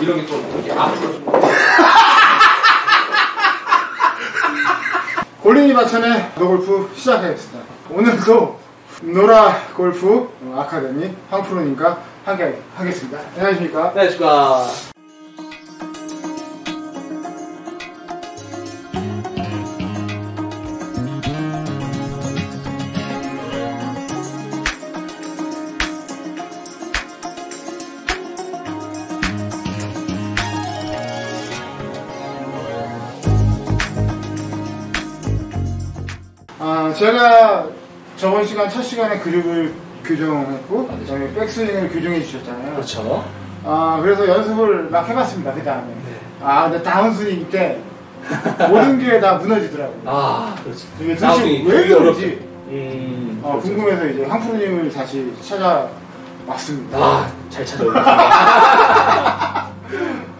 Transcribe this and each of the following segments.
이런 게좀 이렇게 앞으로 좀 골린이 마천의 노골프 시작하겠습니다. 오늘도 노라 골프 아카데미 황프로님과 함께 하겠습니다. 안녕하십니까? 아, 제가 저번 시간 첫 시간에 그립을 교정했고, 아, 그다음에 백스윙을 교정해 주셨잖아요. 그렇죠. 아, 그래서 연습을 막 해봤습니다. 그 다음에. 네. 아, 근데 다운스윙 때 모든 게 다 무너지더라고요. 아, 그렇지. 이게 도대체 왜. 그런지 음, 어, 그렇죠. 궁금해서 이제 황프로님을 다시 찾아왔습니다. 아, 잘 찾아오셨습니다.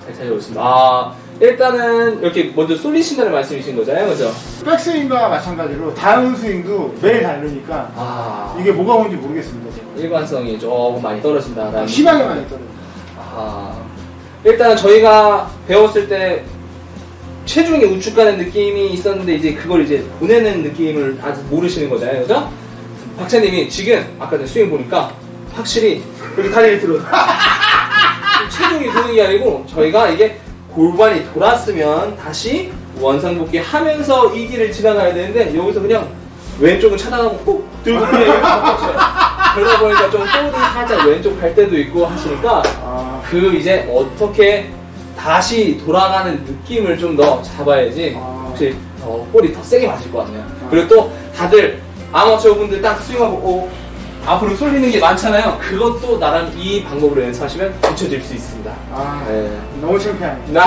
잘 찾아오셨습니다. 아, 일단은 이렇게 먼저 쏠리신다는 말씀이신 거잖아요, 그죠? 백스윙과 마찬가지로 다운 스윙도 매일 다르니까 아, 이게 뭐가 뭔지 모르겠습니다. 지금. 일관성이 조금 많이 떨어진다라는. 아, 심하게 많이 떨어져요. 아, 일단 저희가 배웠을 때 체중이 우측 가는 느낌이 있었는데 이제 그걸 이제 보내는 느낌을 아직 모르시는 거잖아요, 그죠? 박사님이 지금 아까 전에 스윙 보니까 확실히 여기 다리를 들어 체중이 도는 게 아니고 저희가 이게 골반이 돌았으면 다시 원상복귀 하면서 이 길을 지나가야 되는데 여기서 그냥 왼쪽은 차단하고 꾹 들고 그냥 이렇게 바꿔쳐요. 그러다 보니까 좀 볼이 살짝 왼쪽 갈 때도 있고 하시니까 아, 그 이제 어떻게 다시 돌아가는 느낌을 좀 더 잡아야지 아. 혹시 어, 볼이 더 세게 맞을 것 같네요. 그리고 또 다들 아마추어 분들 딱 스윙하고 오, 앞으로 쏠리는 게 많잖아요. 그것도 나랑 이 방법으로 연습하시면 고쳐질 수 있습니다. 아, 네. 너무 창피하네. 나,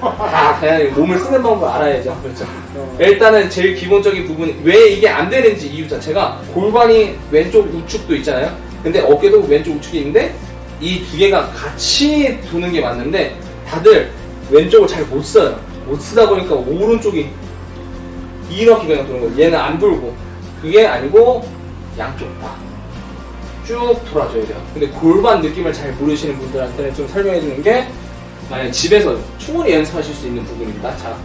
아, 당연히 몸을 쓰는 방법을 알아야죠. 그렇죠. 어. 일단은 제일 기본적인 부분, 왜 이게 안 되는지 이유 자체가 골반이 왼쪽 우측도 있잖아요. 근데 어깨도 왼쪽 우측이 있는데 이 두 개가 같이 도는 게 맞는데 다들 왼쪽을 잘 못 써요. 못 쓰다 보니까 오른쪽이 이렇게 그냥 도는 거예요. 얘는 안 돌고. 그게 아니고 양쪽 다. 쭉 돌아줘야 돼요. 근데 골반 느낌을 잘 모르시는 분들한테는 좀 설명해 주는 게 만약 집에서 충분히 연습하실 수 있는 부분입니다. 자,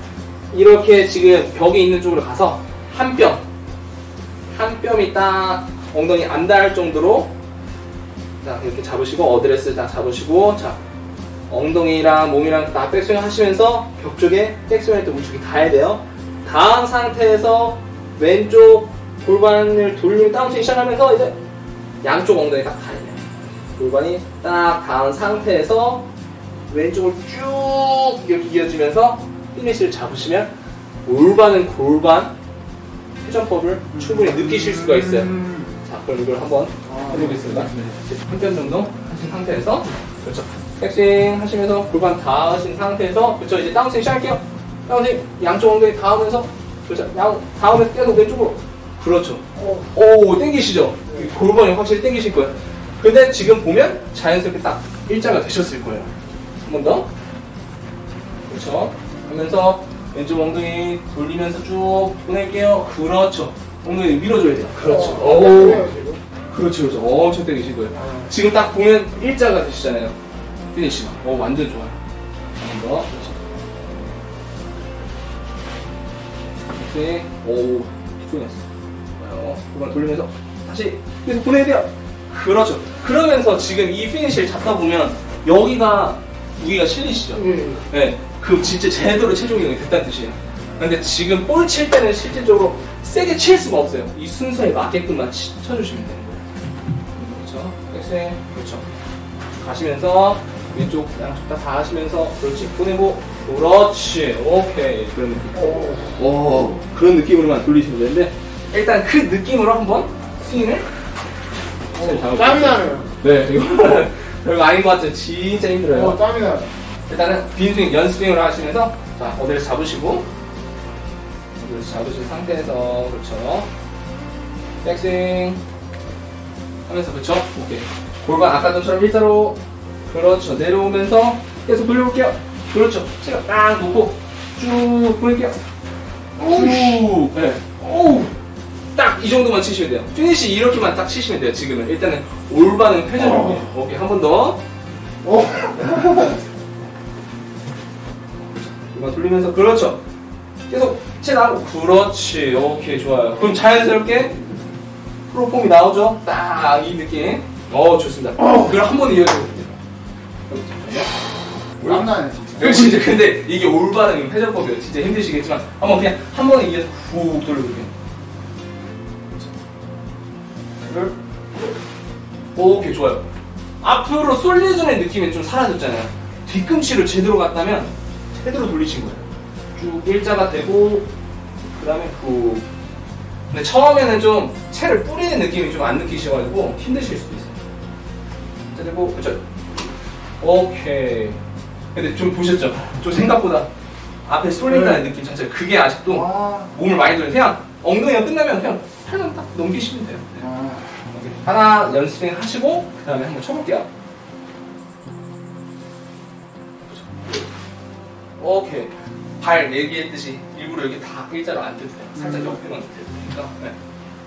이렇게 지금 벽에 있는 쪽으로 가서 한 뼘, 한 뼘이 딱 엉덩이 안 닿을 정도로 자, 이렇게 잡으시고 어드레스 딱 잡으시고 자, 엉덩이랑 몸이랑 다 백스윙 하시면서 벽 쪽에 백스윙 할 때 우측이 닿아야 돼요. 닿은 상태에서 왼쪽 골반을 돌리고 다운스윙 시작하면서 이제 양쪽 엉덩이 딱 돼요. 골반이 딱 닿은 상태에서 왼쪽을 쭉 이렇게 이어지면서 피니시를 잡으시면 골반은 골반 회전법을 충분히 느끼실 수가 있어요. 음, 자, 그럼 이걸 한번 아, 해보겠습니다. 한 편 정도 하신 상태에서 그렇죠. 백스윙 하시면서 골반 닿으신 상태에서 그렇죠. 이제 다운스윙 시작할게요. 다운스윙 양쪽 엉덩이 닿으면서 그렇죠. 양 닿으면서 계속 왼쪽으로 그렇죠. 오, 땡기시죠? 이 골반이 확실히 땡기실 거예요. 근데 지금 보면 자연스럽게 딱 일자가 되셨을 거예요. 한 번 더. 그렇죠. 하면서 왼쪽 엉덩이 돌리면서 쭉 보낼게요. 그렇죠. 엉덩이 밀어줘야 돼요. 그렇죠. 어, 오. 지금. 그렇죠, 그렇죠. 엄청 땡기실 거예요. 아, 지금 딱 보면 일자가 되시잖아요. 피니시. 오, 완전 좋아요. 한 번 더. 그렇죠. 이렇게. 오, 좋았어. 좋아요. 그만 돌리면서 다시 계속 보내야 돼요. 그렇죠. 그러면서 지금 이 피니시를 잡다 보면 여기가 무게가 실리시죠? 예. 네, 그 진짜 제대로 체중 이동이 됐다는 뜻이에요. 근데 지금 볼 칠 때는 실질적으로 세게 칠 수가 없어요. 이 순서에 맞게끔만 치, 쳐주시면 되는 거예요. 그렇죠. 백스윙, 그렇죠. 가시면서 왼쪽 양쪽 다 다 하시면서 그렇지 보내고 그렇지 오케이 그런 느낌. 오. 오 그런 느낌으로만 돌리시면 되는데 일단 그 느낌으로 한번 스윙을 잘 잡아볼게요. 땀이 나네요. 네 이거 별거 아닌 것 같죠? 진짜 힘들어요. 어, 땀이 나요. 일단은 빈 스윙, 연 스윙으로 하시면서 자 어디를 잡으시고 어디를 잡으신 상태에서 그렇죠 백스윙 하면서 그렇죠 오케이 골반 아까 전처럼 일자로 그렇죠 내려오면서 계속 돌려볼게요 그렇죠 제가 딱 놓고 쭉 보낼게요 쭉 네. 오우 딱 이 정도만 치시면 돼요 피니시 이렇게만 딱 치시면 돼요 지금은 일단은 올바른 회전을 어. 오케이 한 번더 오. 이거 돌리면서 그렇죠. 계속 채 나오고 그렇지. 오케이 좋아요. 그럼 자연스럽게 프로폼이 나오죠. 딱 이 느낌. 어 좋습니다. 그걸 한 번. 장난이야 진짜. 이거 진짜 근데 이게 올바른 회전법이에요. 진짜 힘드시겠지만 한번 그냥 한 번에 이어서 훅 돌려볼게요. 이걸 오케이 좋아요. 앞으로 쏠리전의 느낌이 좀 사라졌잖아요. 뒤꿈치를 제대로 갔다면 제대로 돌리신 거예요. 쭉 일자가 되고 그 다음에 후. 근데 처음에는 좀 채를 뿌리는 느낌이 좀 안 느끼셔가지고 힘드실 수도 있어요. 자, 그리고 그쵸? 오케이. 근데 좀 보셨죠? 좀 생각보다 앞에 쏠린다는 느낌 자체가 그게 아직도 아, 몸을 많이 돌려 그냥 엉덩이가 끝나면 그냥 팔만 딱 넘기시면 돼요. 아, 오케이. 하나 연습 하시고 그 다음에 한번 쳐볼게요. 오케이. 발 얘기했듯이 일부러 이렇게 다 일자로 안 뜨세요. 살짝 옆에만 뜨니까. 네.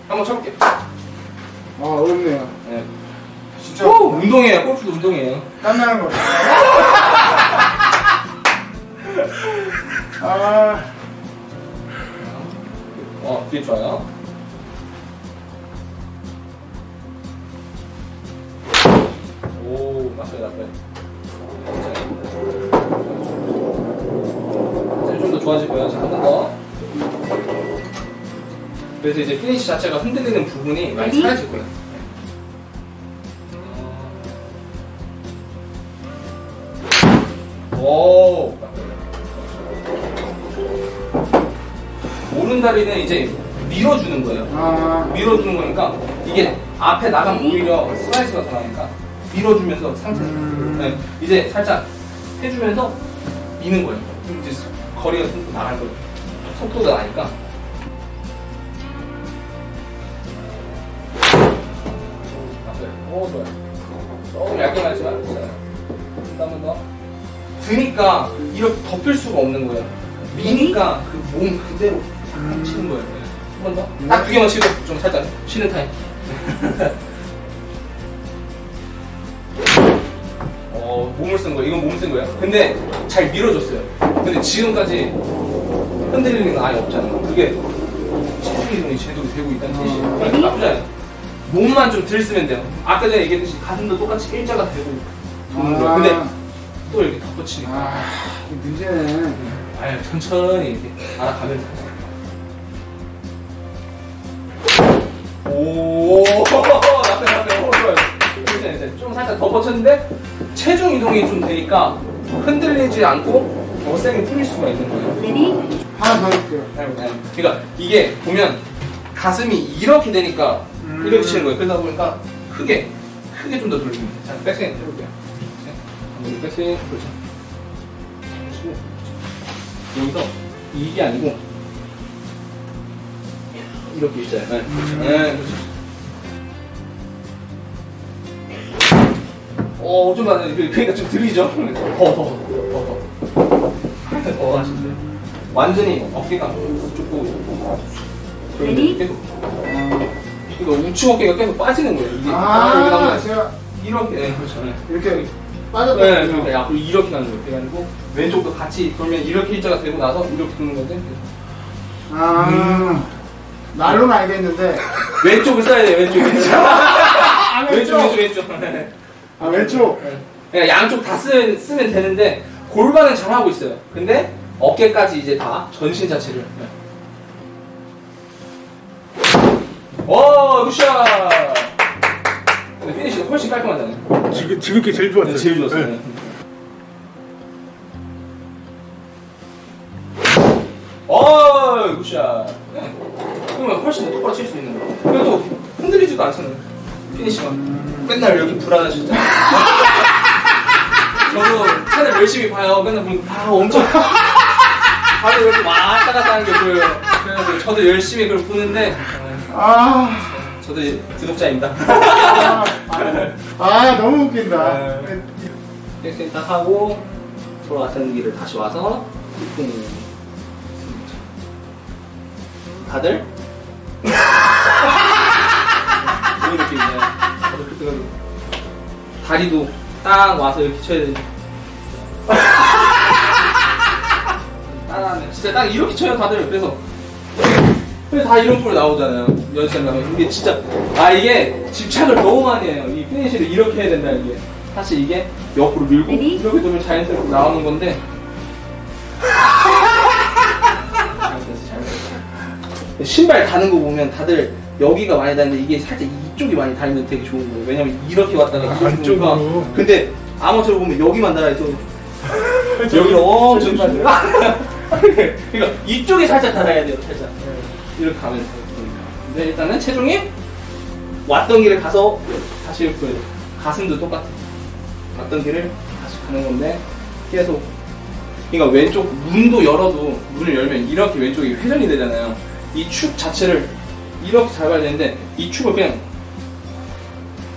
한번 쳐볼게요. 아 어렵네요. 네. 진짜 오, 운동이에요. 골프도 운동이에요. 땀나는 거. 아, 어, 뒤에 좋아요. 맞아요, 맞아요. 좀더 좋아질 거예요. 자, 한번 더. 그래서 이제 피니시 자체가 흔들리는 부분이 많이 사라질 거예요. 오, 오른다리는 이제 밀어주는 거예요. 아, 밀어주는 거니까 이게 앞에 나가면 오히려 슬라이스가 더 나니까 밀어주면서 상체 음. 네, 이제 살짝 해주면서 미는 거예요. 이제 거리가 좀 나갈 거예요. 속도가 나니까. 오 좋아요. 조금 얇게 맞지만 괜찮아요. 한번 더. 드니까 이렇게 덮일 수가 없는 거예요. 미니까 그 몸 그대로 치는 거예요. 한 번 더. 딱 두 개만 치고 좀 살짝 쉬는 타임. 몸을 쓴 거예요. 이건 몸을 쓴 거예요. 근데 잘 밀어줬어요. 근데 지금까지 흔들리는 건 아예 없잖아요. 그게 체중 이동이 제대로 되고 있다는 뜻이에요. 그러니까 나쁘지 않아요. 몸만 좀 들 쓰면 돼요. 아까 전에 얘기했듯이 가슴도 똑같이 일자가 되고 도는 거예요. 근데 또 이렇게 덮어치니까. 아, 이 문제는 아유, 천천히 이렇게. 오, 나쁘네, 나쁘네. 오. 괜찮아요, 괜찮아요. 좀 살짝 덮어쳤는데, 체중 이동이 좀 되니까, 흔들리지 않고, 더 세게 풀릴 수가 있는 거예요. 하나 더 할게요. 네, 네. 그러니까, 이게 보면, 가슴이 이렇게 되니까, 음. 이렇게 치는 거예요. 그러다 보니까, 크게, 크게 좀 더 돌립니다. 자, 백스윙 해볼게요. 네. 한번 백스윙, 그렇죠. 여기서 이게 아니고 이렇게 있어요. 네, 네 그렇죠. 어, 좀 많아요. 그- 그러니까 좀 들리죠? 더, 더, 더, 더, 더. 더 하시면 돼요. 완전히 어깨가 좁고? 계속 이거 우측 어깨가 계속 빠지는 거예요. 이게 아, 제가 이렇게 네, 그렇죠. 네. 이렇게 빠졌다. 네, 그러니까 앞으로 이렇게 가는 거예요. 그래가지고 왼쪽도 같이 돌면 이렇게 일자가 되고 나서 이렇게 도는 건데 아, 날로는 알겠는데. 왼쪽을 써야 돼요. 왼쪽. 아, 왼쪽, 왼쪽. 왼쪽, 왼쪽. 네. 아, 왼쪽. 그러니까 양쪽 다 쓰, 쓰면 되는데 골반은 잘 하고 있어요. 근데 어깨까지 이제 다 전신 자체를. 네. 오, 굿샷! 근데 피니시가 훨씬 깔끔하잖아요. 지금, 지금 게 제일 좋았어요. 네, 제일 좋았어요. 다들 이렇게 왔다 갔다 하는 게 보여요. 그래서 저도 열심히 그걸 보는데, 어, 아, 저도 구독자입니다. 아, 아, 아, 너무 웃긴다. 네. 백스윙 딱 하고 돌아갔던 길을 다시 와서 뿡 다들 이 느낌이에요 저도 그때 다리도 딱 와서 이렇게 쳐야 되는데 진짜 딱 이렇게 쳐요 다들. 그래서 그래서 다 이런 프로 나오잖아요. 연습장 가면. 이게 진짜 아 이게 집착을 너무 많이 해요. 이 피니시를 이렇게 해야 된다 이게. 사실 이게 옆으로 밀고? 이렇게 두면 자연스럽게 나오는 건데. 잘못했어 잘못했어 신발 다는 거 보면 다들 여기가 많이 다는데 이게 살짝 이쪽이 많이 다니면 되게 좋은 거예요. 왜냐면 이렇게 왔다가 이렇게 안쪽으로. 오니까. 근데 아마추어 보면 여기만 달아있어 여기는 엄청 달려 그러니까 이쪽에 살짝 달아야 돼요 살짝. 이렇게 가면 돼요. 근데 일단은 체중이 왔던 길에 가서 다시 보여요. 가슴도 똑같아 왔던 길을 다시 가는 건데 계속 그러니까 왼쪽 문도 열어도 문을 열면 이렇게 왼쪽이 회전이 되잖아요. 이 축 자체를 이렇게 잡아야 되는데 이 축을 그냥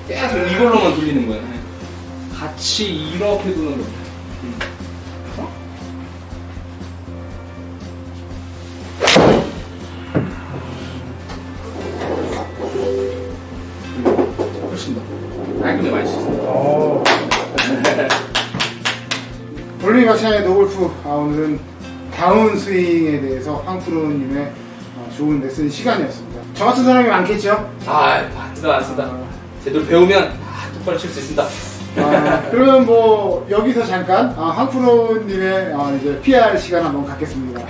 계속 이걸로만 돌리는 거예요. 같이 이렇게 두는 겁니다 박찬의 노골프 아, 오늘은 다운 스윙에 대해서 황프로님의 어, 좋은 레슨 시간이었습니다. 저 같은 사람이 많겠죠? 아 맞습니다 맞습니다 제대로 배우면 아, 똑바로 칠 수 있습니다 아, 그러면 뭐 여기서 잠깐 아, 황프로님의 어, 이제 PR 시간 한번 갖겠습니다.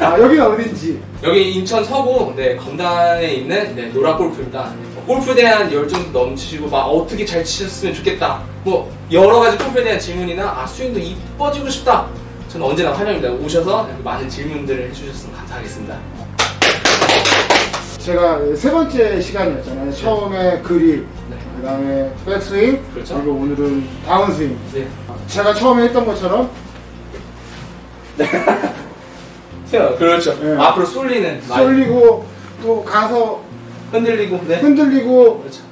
아, 여기가 어딘지 여기 인천 서구 네, 검단에 있는 네, 노라골프입니다. 골프에 대한 열정도 넘치시고 막 어떻게 잘 치셨으면 좋겠다. 뭐 여러 가지 골프에 대한 질문이나 아 스윙도 이뻐지고 싶다. 저는 언제나 환영입니다. 오셔서 많은 질문들을 해주셨으면 감사하겠습니다. 제가 세 번째 시간이었잖아요. 처음에 그립, 네. 그다음에 백스윙, 그렇죠. 리고 오늘은 다운스윙. 네. 제가 처음에 했던 것처럼 그렇죠. 네. 앞으로 쏠리는 쏠리고 또 가서 흔들리고 네. 흔들리고 그렇죠.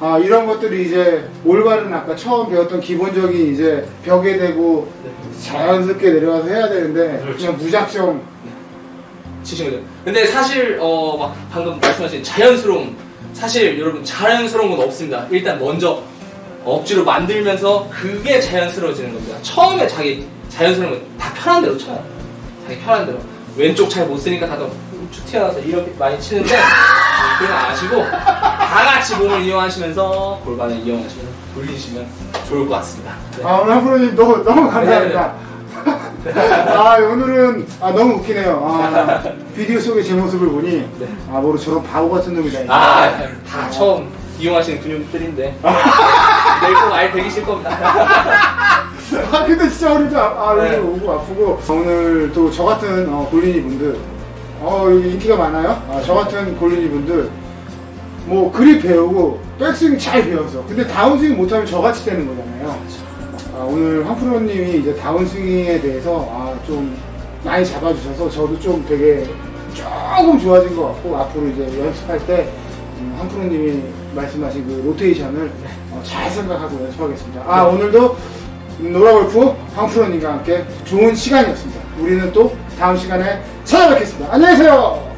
아 이런 것들이 이제 올바른 아까 처음 배웠던 기본적인 이제 벽에 대고 네. 자연스럽게 내려가서 해야 되는데 그렇죠. 그냥 무작정 치신 거죠. 근데 사실 어 막 방금 말씀하신 자연스러움 사실 여러분 자연스러운 건 없습니다. 일단 먼저 억지로 만들면서 그게 자연스러워지는 겁니다. 처음에 자기 자연스러운 건 다 편한 대로 쳐요. 자기 편한 대로 왼쪽 잘 못 쓰니까 다들 우측 튀어나와서 이렇게 많이 치는데 그건 아시고 다 같이 몸을 이용하시면서 골반을 이용하시면 돌리시면 좋을 것 같습니다. 네. 아 오늘 한프로님 너무 너무 감사합니다. 아 오늘은 아 너무 웃기네요. 아 비디오 속의 제 모습을 보니 네. 아 뭐로 저런 바보 같은 놈이다. 아, 다 처음 이용하시는 근육들인데 내일 꼭 아예 배기실 겁니다. 아 근데 진짜 오늘도 아, 아 네. 여기 오고 아프고 오늘 또 저 같은 어, 골린이 분들 어 여기 인기가 많아요. 아, 저 같은 골린이 분들 뭐 그립 배우고 백스윙 잘 배워서 근데 다운스윙 못하면 저같이 되는 거잖아요. 아, 오늘 황프로님이 이제 다운스윙에 대해서 아, 좀 많이 잡아주셔서 저도 좀 되게 조금 좋아진 것 같고 앞으로 이제 연습할 때 음, 황프로님이 말씀하신 그 로테이션을 어, 잘 생각하고 연습하겠습니다. 아 오늘도 노라골프 황프로님과 함께 좋은 시간이었습니다. 우리는 또 다음 시간에 찾아뵙겠습니다. 안녕히 계세요.